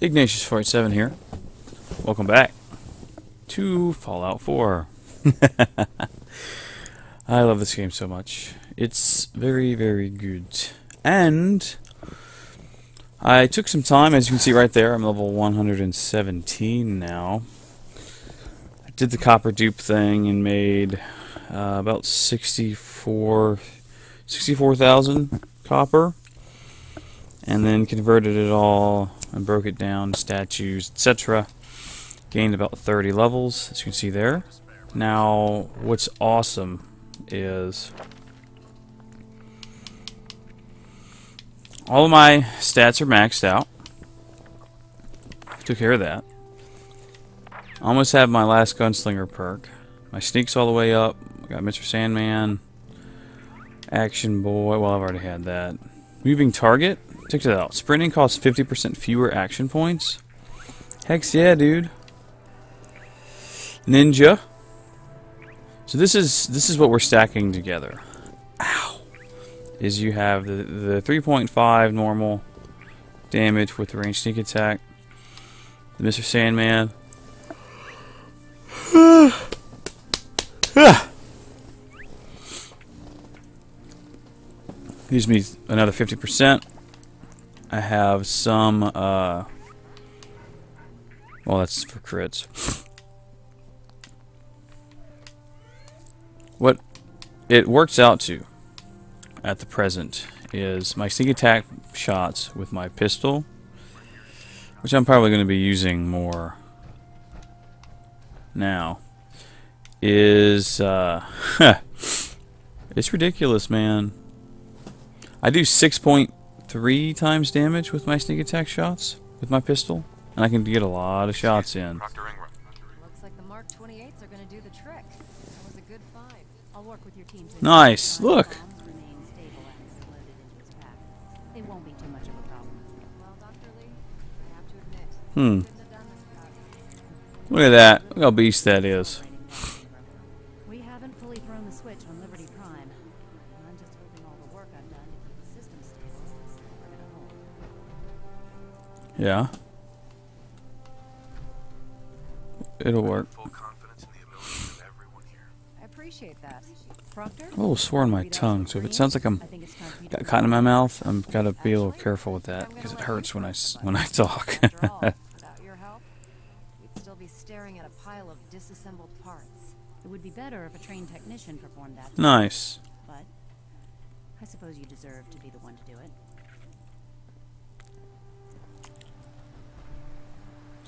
Ignatius47 here. Welcome back to Fallout 4. I love this game so much. It's very, very good. And I took some time, as you can see right there, I'm level 117 now. I did the copper dupe thing and made uh, about 64 64,000 copper and then converted it all and broke it down statues etc gained about 30 levels as you can see there. Now what's awesome is all of my stats are maxed out. Took care of that. Almost have my last gunslinger perk. My sneaks all the way up. Got Mr. Sandman action boy. Well I've already had that. Moving target Check that out. Sprinting costs 50% fewer action points. Hex yeah, dude. Ninja. So this is this is what we're stacking together. Ow. Is you have the the 3.5 normal damage with the range sneak attack. The Mr. Sandman. Gives me another 50%. I have some, uh, well, that's for crits. What it works out to at the present is my sneak attack shots with my pistol, which I'm probably going to be using more now, is, uh, it's ridiculous, man. I do 6 point three times damage with my sneak attack shots with my pistol, and I can get a lot of shots in. Looks like the Mark 28s are going to do the trick. That was a good find. I'll work with your team to Nice. Look. It won't be too much of a problem. Well, Dr. Li, I have to admit, Hmm. couldn't have done this without you. Look at that. Look how beast that is. I appreciate that. Proctor? A little sore in my tongue, so if it sounds like I'm got cotton in my mouth, I'm gotta be a little careful with that because it hurts when I s- when I talk. After all, without your help, we'd still be staring at a pile of disassembled parts. It would be better if a trained technician performed that. nice. But I suppose you deserve to be the one to do it.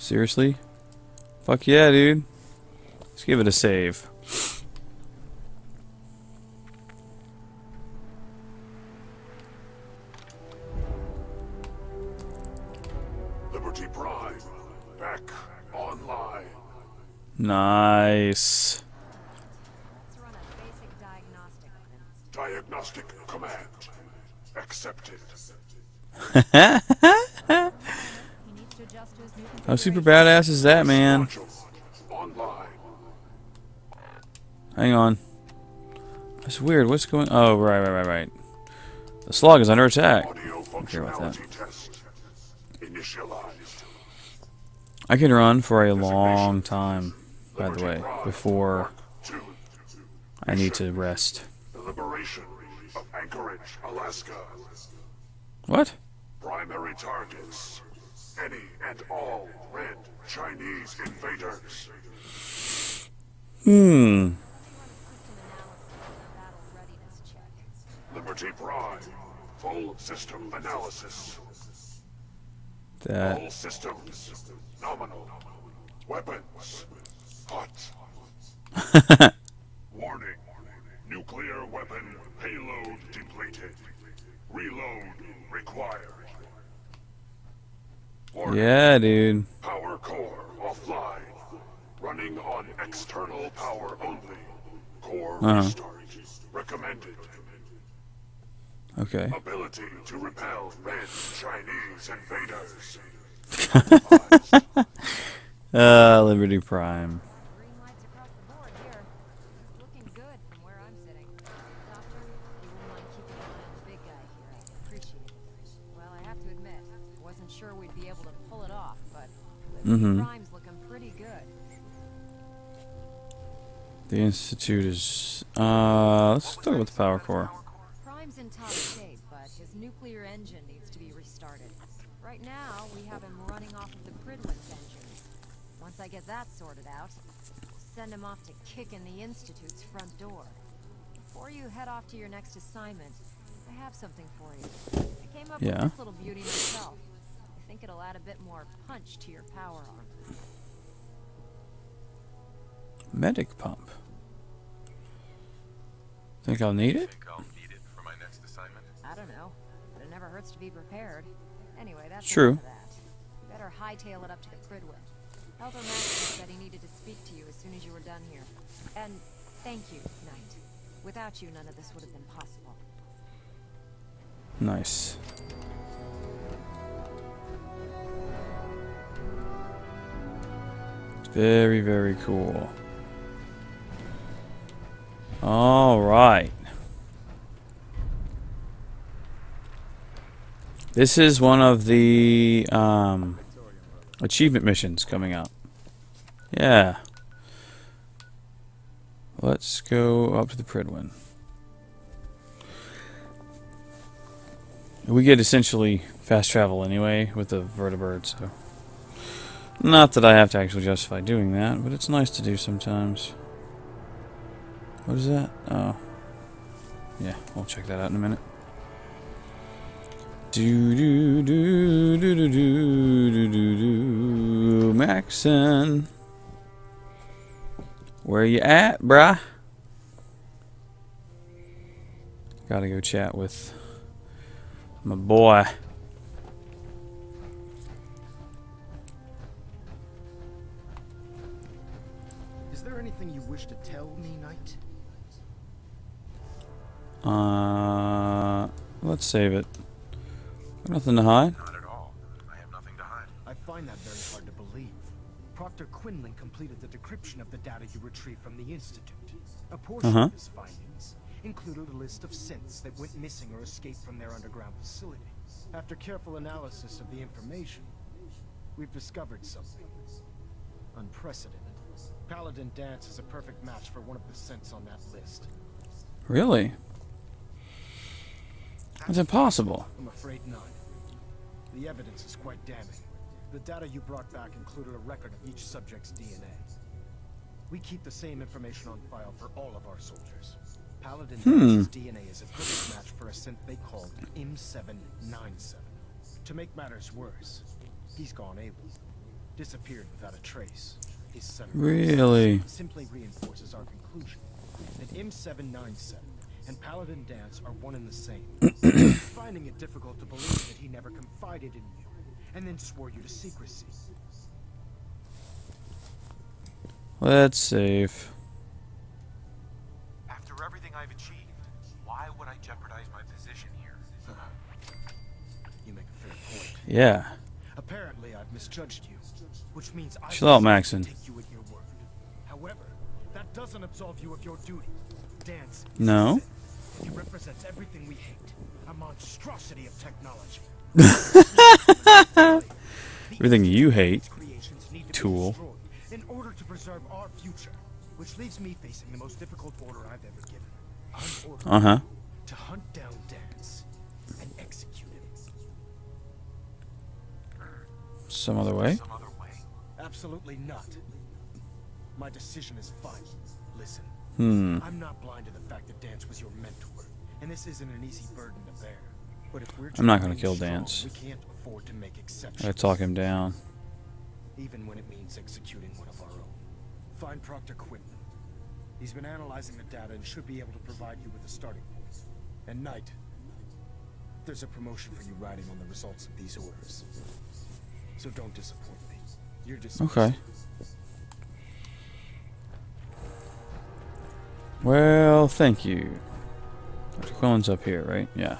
Seriously? Fuck yeah, dude. Let's give it a save. Liberty Prime, back online. Nice. Let's run a basic diagnostic. Diagnostic command accepted. He needs to adjust to his new How super badass is that, man? Hang on. That's weird. What's going? Oh, right, right, right, right. The slug is under attack. Audio care about that. functionality test initialized. I can run for a long time, by the way, before I need to rest. The liberation of Anchorage, Alaska. What? Primary targets. Any and all red Chinese invaders. Hmm. Battle readiness check. Liberty Prime. Full system analysis. That. All systems nominal. Weapons hot. Yeah, dude. Power core offline. Running on external power only. Core Uh-huh. restart. Recommended. Okay. Ability to repel red Chinese invaders. Uh, Liberty Prime. Mhm. the prime's looking pretty good. The institute is. Uh, let's talk about the power core. Prime's in top shape, but his nuclear engine needs to be restarted. Right now, we have him running off of the engines. Once I get that sorted out, send him off to kick in the Institute's front door. Before you head off to your next assignment, I have something for you. I came up Yeah. with this little beauty myself. I think it'll add a bit more punch to your power arm. Medic pump. Think I'll need it? I'll need it for my next assignment? I don't know, but it never hurts to be prepared. Anyway, that's True. enough of that. Better hightail it up to the Pridwen. Elder Maxson said he needed to speak to you as soon as you were done here. And thank you, Knight. Without you, none of this would have been possible. Nice. Very, very cool. All right. This is one of the um, achievement missions coming up. Yeah. Let's go up to the Pridwen. We get essentially fast travel anyway with the vertibird, so. Not that I have to actually justify doing that, but it's nice to do sometimes. What is that? Oh. Yeah, we'll check that out in a minute. Do do do do do do do do do. Maxson. Where you at, bruh? Gotta go chat with my boy. To tell me, Knight? Uh, let's save it. Nothing to hide. Not at all. I have nothing to hide. I find that very hard to believe. Proctor Quinlan completed the decryption of the data you retrieved from the Institute. A portion Uh-huh. of his findings included a list of synths that went missing or escaped from their underground facility. After careful analysis of the information, we've discovered something unprecedented. Paladin Danse is a perfect match for one of the synths on that list. Really? That's impossible. I'm afraid not. The evidence is quite damning. The data you brought back included a record of each subject's DNA. We keep the same information on file for all of our soldiers. Paladin hmm. Danse's DNA is a perfect match for a synth they called M797. To make matters worse, he's gone AWOL. Disappeared without a trace. His sudden Really? simply reinforces our conclusion that M797 and Paladin Danse are one and the same. Finding it difficult to believe that he never confided in you and then swore you to secrecy. Let's save. After everything I've achieved, why would I jeopardize my position here? You make a fair point. Yeah. Apparently, I've misjudged you, which means I Chill out, Maxson. take you at your word. However, that doesn't absolve you of your duty. Danse. No. represents everything we hate. A monstrosity of technology. Everything you hate. creations need to Tool. in order to preserve our future, which leaves me facing the most difficult order I've ever given. Uh huh. to hunt down Danse and execute him. Some other way. Some other way. Absolutely not. My decision is final. Listen, Hmm. I'm not blind to the fact that Danse was your mentor, and this isn't an easy burden to bear. But if we're I'm not gonna to kill Danse. strong, We can't afford to make exceptions. I talk him down. even when it means executing one of our own. Find Proctor Quinlan. He's been analyzing the data and should be able to provide you with a starting point. And Knight, there's a promotion for you riding on the results of these orders. So don't disappoint me. You're dismissed. Okay. Well, thank you. Dr. Quillen's up here, right? Yeah.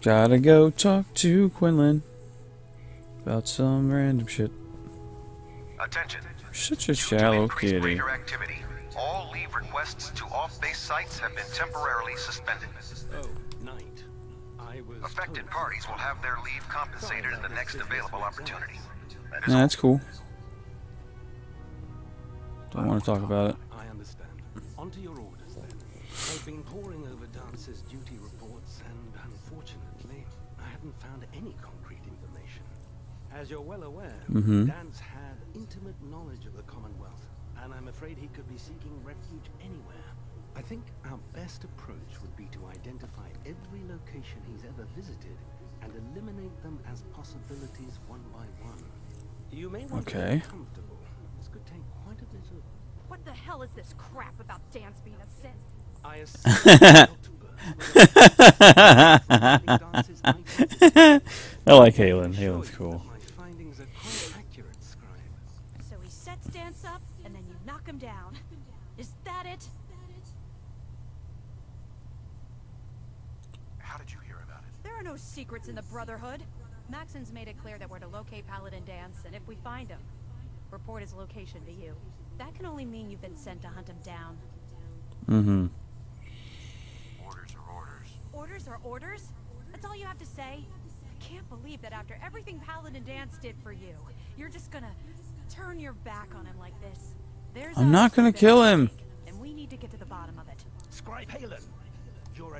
Gotta go talk to Quinlan about some random shit. Attention. Such a shallow kitty. activity, All leave requests to off-base sites have been temporarily suspended. Oh, Knight. I was Affected parties will have their leave compensated at the next available opportunity. That is Yeah, that's cool. Don't want to talk about it. I understand. On to your orders then. I've been poring over Danse's duty reports, and unfortunately, I haven't found any concrete information. As you're well aware, mm -hmm. Danse had intimate knowledge of the Commonwealth, and I'm afraid he could be seeking refuge anywhere. I think our best approach would be to identify every location he's ever visited and eliminate them as possibilities one by one. You may want to Okay. comfortable. This could take quite a bit of What the hell is this crap about Danse being a sin? I assume I like I Haylen. Haylen's cool. No secrets in the Brotherhood. Maxson's made it clear that we're to locate Paladin Danse, and if we find him, report his location to you. That can only mean you've been sent to hunt him down. Mm-hmm. Orders are orders. Orders are orders? That's all you have to say? I can't believe that after everything Paladin Danse did for you, you're just gonna turn your back on him like this. There's I'm not gonna kill at him.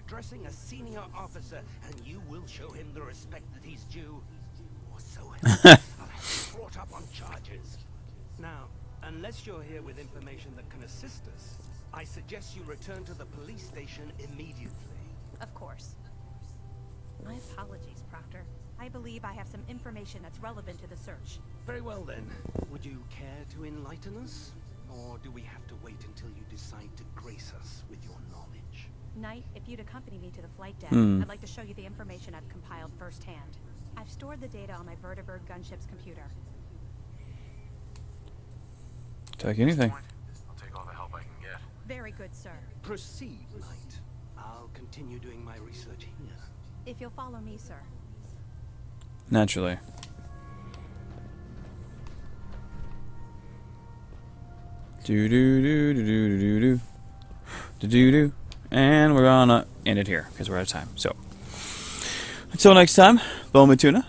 Addressing a senior officer, and you will show him the respect that he's due. Or so help me, I'll have you brought up on charges. Now, unless you're here with information that can assist us, I suggest you return to the police station immediately. Of course. My apologies, Proctor. I believe I have some information that's relevant to the search. Very well then. Would you care to enlighten us? Or do we have to wait until you decide to grace us with your knowledge? Knight, if you'd accompany me to the flight deck, Hmm. I'd like to show you the information I've compiled firsthand. I've stored the data on my Vertibird gunship's computer. Take anything. Point? I'll take all the help I can get. Very good, sir. Proceed, Knight. I'll continue doing my research here. If you'll follow me, sir. Naturally. Do do do do do do do do do do, and we're gonna end it here because we're out of time. So, until next time, Boma Tuna.